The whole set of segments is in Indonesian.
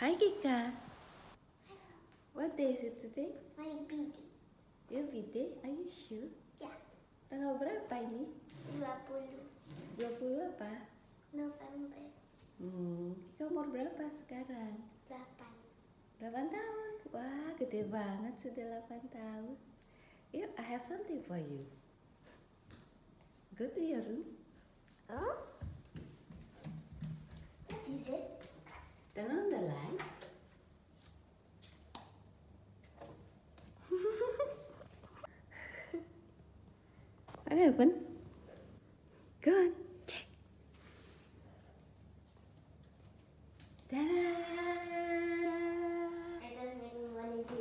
Hi Kika. What day is it today? My birthday. Your birthday? Are you sure? Yeah. Tanggal berapa ini? 20. 20 apa? November. Hmm, Kika umur berapa sekarang? 8. 8 tahun. Wah, gede banget sudah 8 tahun. Yuk, I have something for you. Go to your room. Oh? What is it? On the line. Okay, Go on. Check. Ta-da! I just really want to do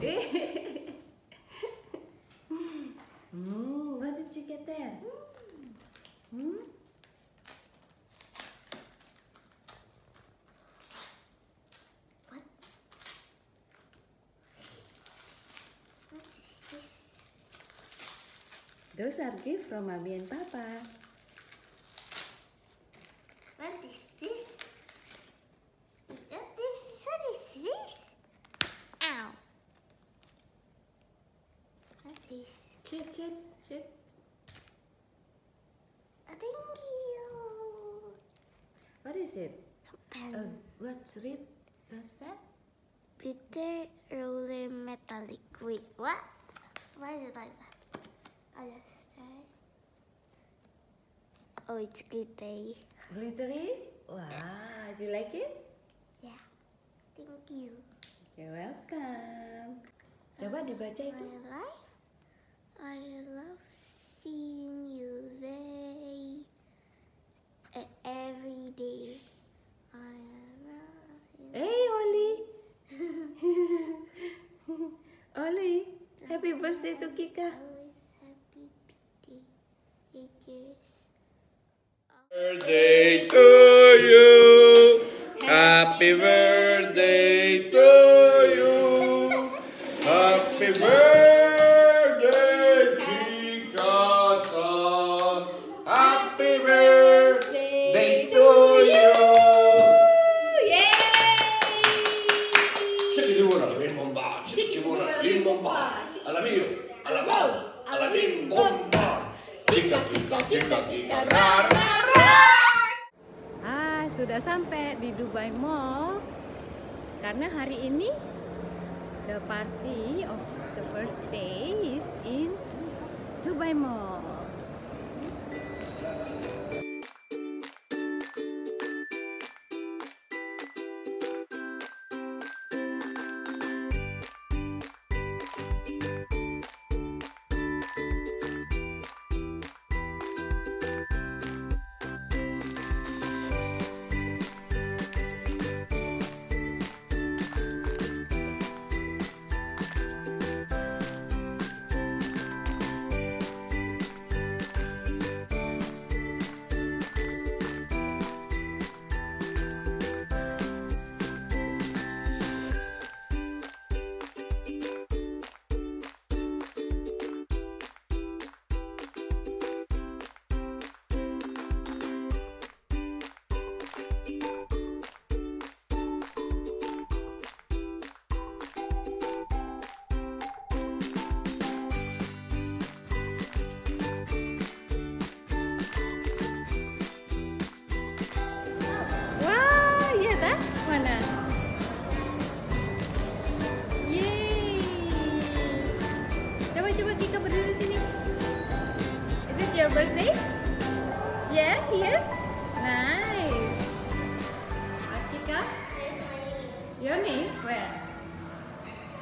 this. Those are gifts from mommy and papa. What is this? What is, what is this? Ow! What is Chip, chip, chip. Thank you. What is it? A um, pen. Uh, what's read? What's that? Peter roller metallic. Wait, what? Why is it like that? Oh, it's glittery. Glittery? Wow, do you like it? Yeah. Thank you. You're welcome. Coba dibaca itu. My life, I love seeing you day. E, every day. I love Hey, Oli. Oli, happy birthday to Kika. Birthday to ini the party of the first day is in Dubai Mall Yummy? Where?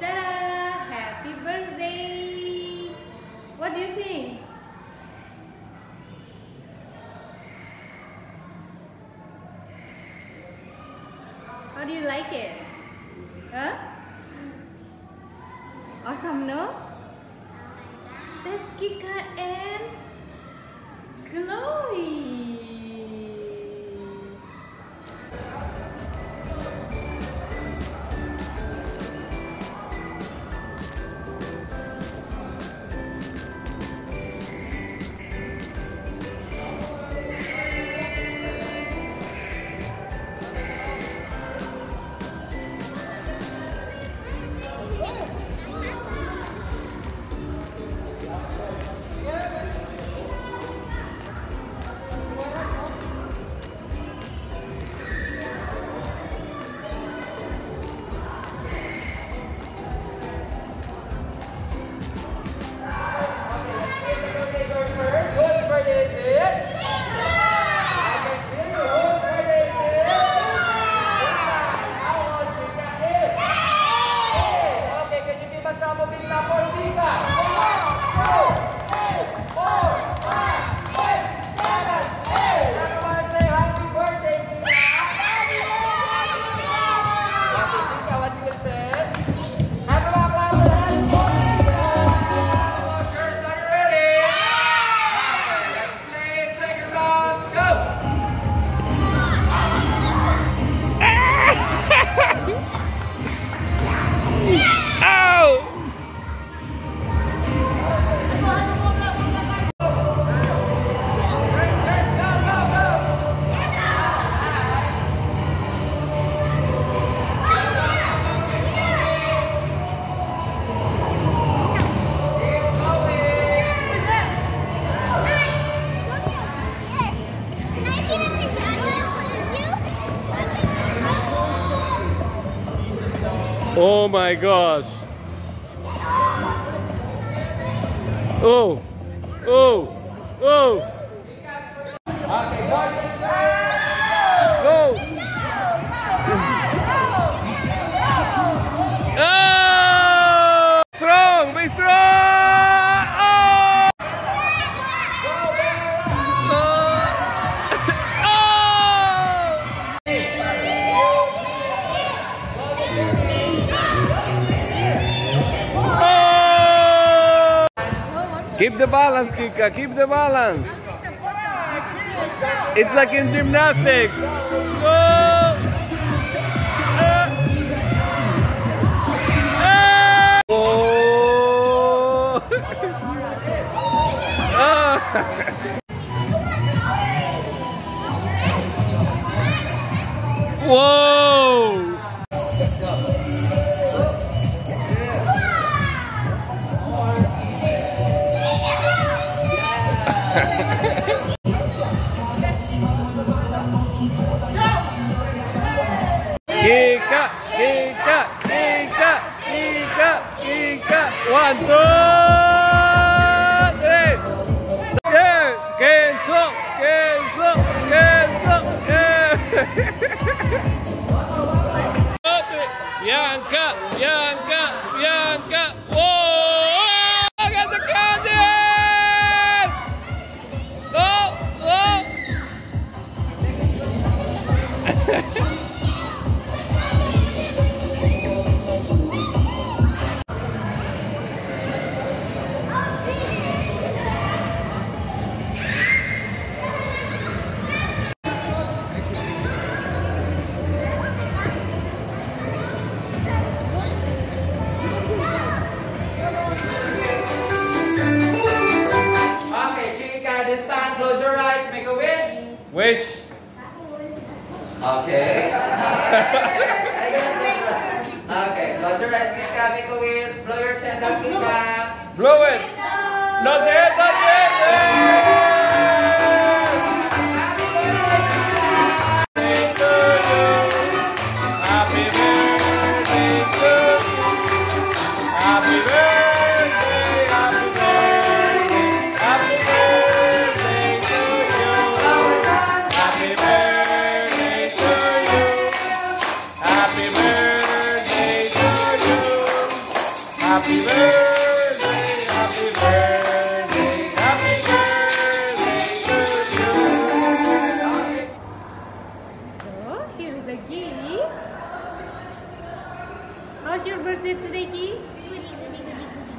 Ta-da! Happy birthday! What do you think? How do you like it? Huh? Awesome, no? That's Kika and Chloe. Oh my gosh. Oh, oh, oh. Keep the balance, Kika. Keep the balance. It's like in gymnastics. Whoa! Whoa! 万德。No, Los de estas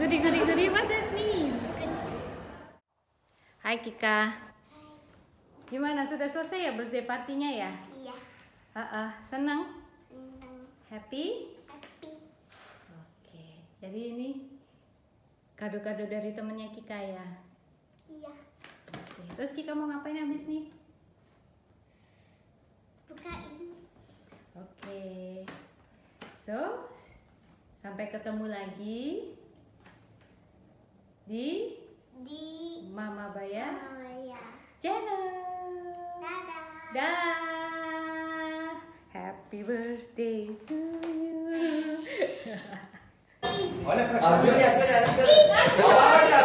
goody, goody, goody. What does that mean? Hai Kika. Hai. Gimana sudah selesai ya birthday partinya ya? Iya. Uh -uh. Senang? Senang. Happy? Happy. Oke. Jadi ini kado-kado dari temennya Kika ya? Iya. Oke. Terus Kika mau ngapain habis nih? Buka ini. Oke. So, sampai ketemu lagi di di Mama Baya, Mama Baya. channel. Dadah. Dah. Happy birthday to you. Hola,